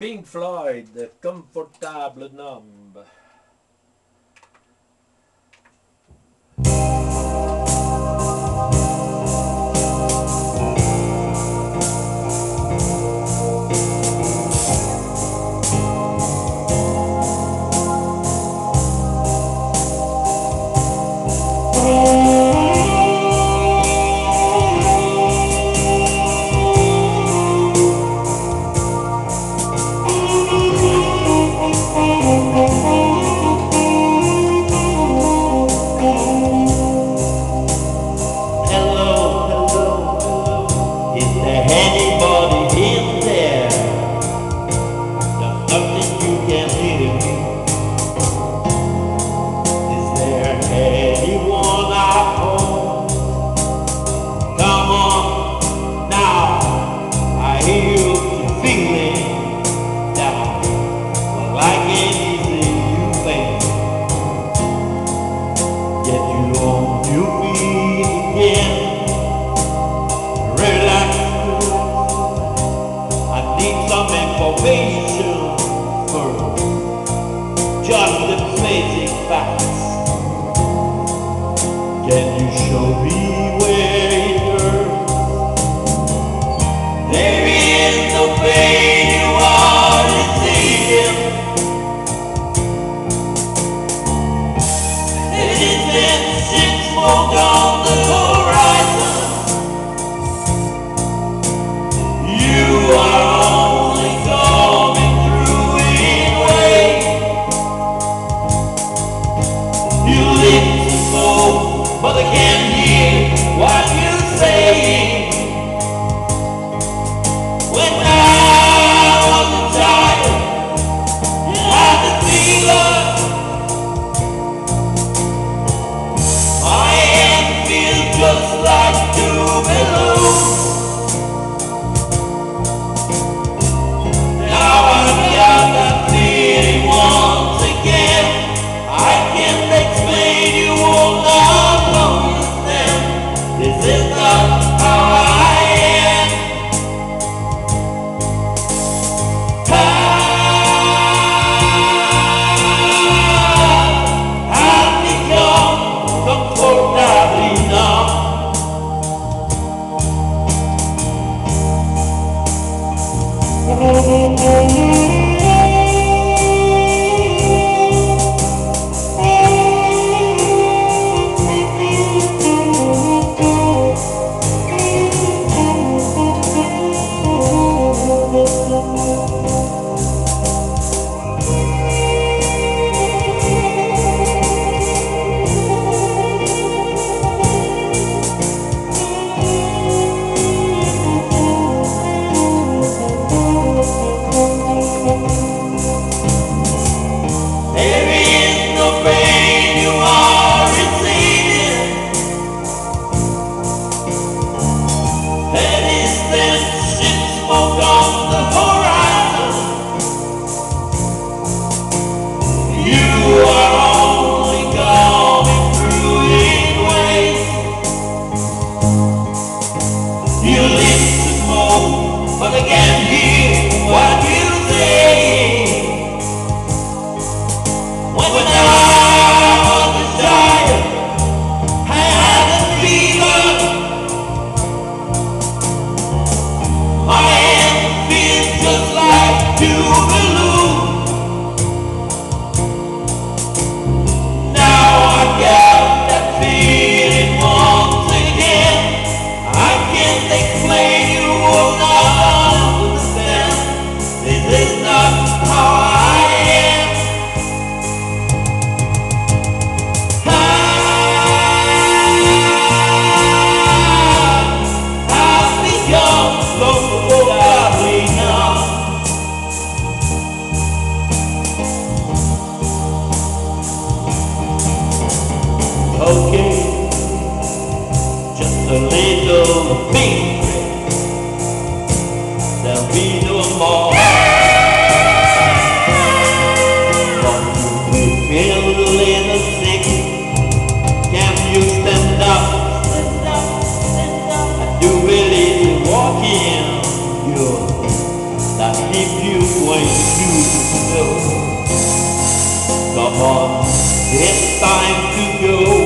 Pink Floyd, Comfortably Numb. You again. Oh, What would be no more. We feel a little sick. Can you stand up? I do believe walking. That you. Come on, it's time to go.